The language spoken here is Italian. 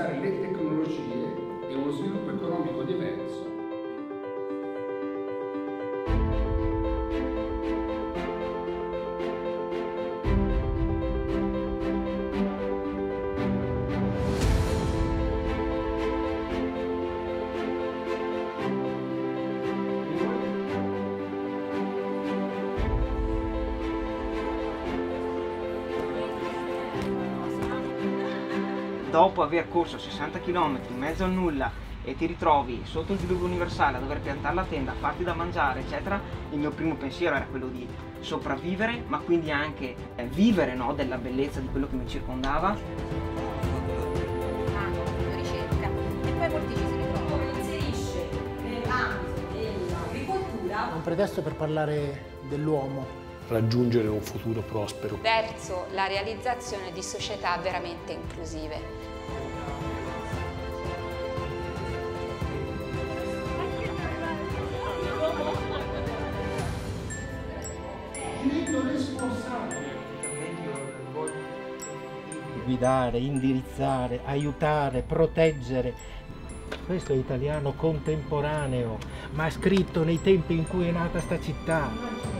utilizzare le tecnologie e uno sviluppo economico diverso dopo aver corso 60 km in mezzo al nulla e ti ritrovi sotto il diluvio universale a dover piantare la tenda, a farti da mangiare, eccetera, il mio primo pensiero era quello di sopravvivere, ma quindi anche eh, vivere no, della bellezza di quello che mi circondava. ricerca e poi molti ci si ritrovano. Inserisce nell'ambito dell'agricoltura un pretesto per parlare dell'uomo. Raggiungere un futuro prospero. Verso la realizzazione di società veramente inclusive. Guidare, indirizzare, aiutare, proteggere. Questo è italiano contemporaneo, ma è scritto nei tempi in cui è nata sta città.